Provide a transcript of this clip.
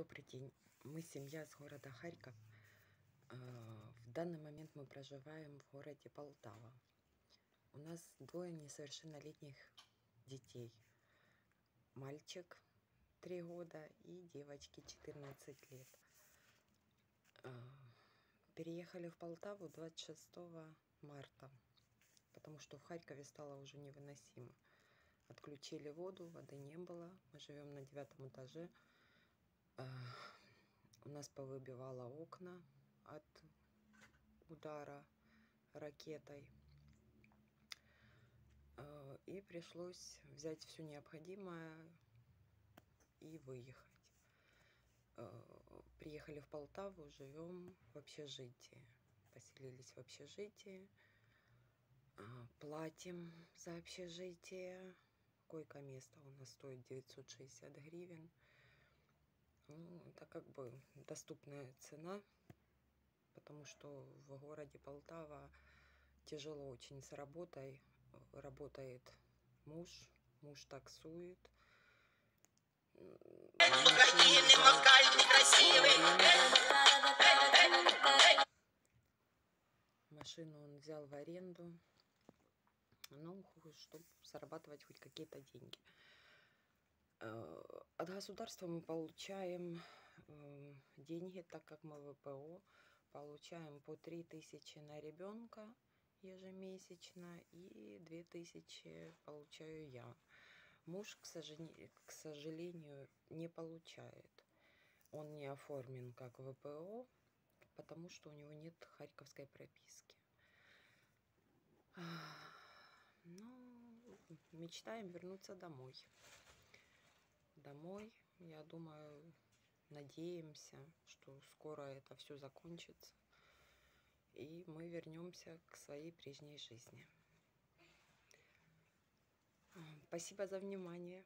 Добрый день. Мы семья с города Харьков. А, В данный момент мы проживаем в городе Полтава. У нас двое несовершеннолетних детей. Мальчик 3 года и девочке 14 лет. А, Переехали в Полтаву 26 марта, потому что в Харькове стало уже невыносимо. Отключили воду, воды не было. Мы живем на девятом этаже. У нас повыбивало окна от удара ракетой. А, И пришлось взять все необходимое и выехать. А, Приехали в Полтаву, живем в общежитии. Поселились в общежитии. А, Платим за общежитие. Койко-место у нас стоит 960 гривен. Ну, это как бы доступная цена, потому что в городе Полтава тяжело очень с работой. Работает муж, муж таксует. Машину он взял в аренду, ну, чтобы зарабатывать хоть какие-то деньги. Э, От государства мы получаем э, деньги, так как мы ВПО, получаем по 3000 на ребенка ежемесячно и 2000 получаю я. Муж, к сожалению, не получает. Он не оформлен как ВПО, потому что у него нет харьковской прописки. Ну, мечтаем вернуться домой. Домой, я думаю, надеемся, что скоро это все закончится, и мы вернемся к своей прежней жизни. Спасибо за внимание.